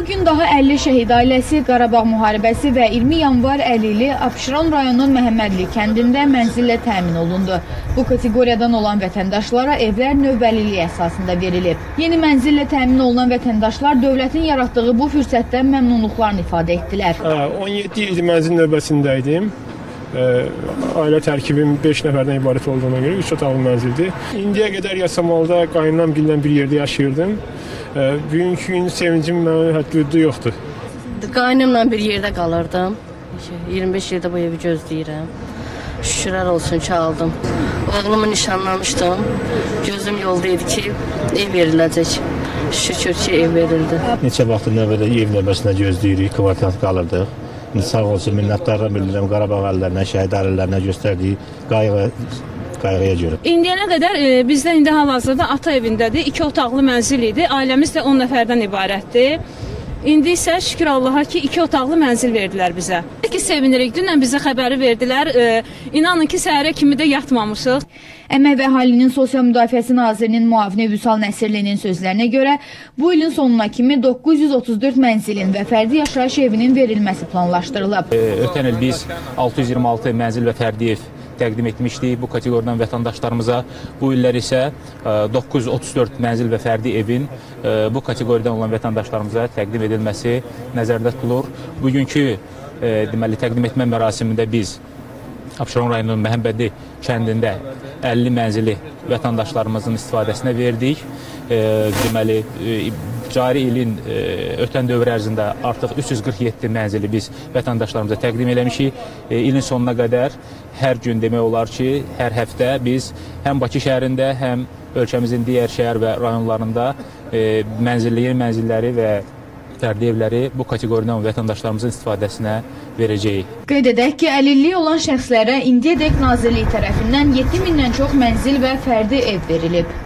Bu gün daha 50 şəhid ailəsi Qarabağ müharibəsi və 20 yanvar əlili Abşeron rayonunun Məhəmmədli kəndində mənzillə təmin olundu. Bu kateqoriyadan olan vətəndaşlara evlər növbəlilik əsasında verilib. Yeni mənzillə təmin olunan vətəndaşlar dövlətin yaratdığı bu fürsətdən məmnunluqlarını ifadə etdilər. Hə, 17 ildir mənzil növbəsində idim. Ə, ailə tərkibim 5 nəfərdən ibarət olduğuna görə 3 otaqlı mənzildir. İndiyə qədər Yasamalda qaynanamgillə bir yerdə yaşayırdım. Ə, bugünkü gün sevincim mənim həddi yoxdur. Qaynımla bir yerdə qalırdım. 25 ildə bu evi gözləyirəm. Şükürlər olsun ki, aldım. Oğlumu nişanlamışdım. Gözüm yolda idi ki, ev veriləcək. Şükür ki, ev verildi. Neçə vaxtdır növbədə ev növbəsində gözləyirik, kvartant qalırdıq. Sağ olsun minnətdarlıq bildirirəm Qarabağ əllərinə, şəhid ailələrine göstərdiyi qayğı qayğıya görə. İndiyənə qədər e, bizdə indi hal-hazırda ata evindədir. 2 otaqlı mənzil idi. Ailəmiz də 10 nəfərdən ibarətdir. İndi isə şükür Allaha ki, 2 otaqlı mənzil verdilər bizə. Ki sevinirik. Dünən bizə xəbəri verdilər. E, inanın ki, səhərə kimi də yatmamışıq. Əmək və Əhalinin Sosial Müdafiəsi Nazirinin müavini Vüsal Nəsirlinin sözlərinə görə bu ilin sonuna kimi 934 mənzilin və fərdi yaşayış evinin verilməsi planlaşdırılıb. Ötən il biz 626 mənzil və fərdi ev təqdim etmişdik bu kateqoriyadan vətəndaşlarımıza. Bu illər isə ə, 934 mənzil və fərdi evin ə, bu kateqoriyadan olan vətəndaşlarımıza təqdim edilməsi nəzərdə tutulur. Bugünkü ə, deməli təqdim etmə mərasimində biz Abşeron rayonunun Məhəmbədi kəndində 50 mənzili vətəndaşlarımızın istifadəsinə verdik. E, deməli, e, cari ilin e, ötən dövr ərzində artıq 347 mənzili biz vətəndaşlarımıza təqdim eləmişik. E, ilin sonuna qədər hər gün demək olar ki, hər həftə biz həm Bakı şəhərində, həm ölkəmizin digər şəhər və rayonlarında e, mənzilli mənzilləri və fərdi evləri bu kateqoriyadan vətəndaşlarımızın istifadəsinə verəcəyik. Qeyd edək ki, əlilliyi olan şəxslərə indiyədək Nazirlik tərəfindən 7 mindən çox mənzil və fərdi ev verilib.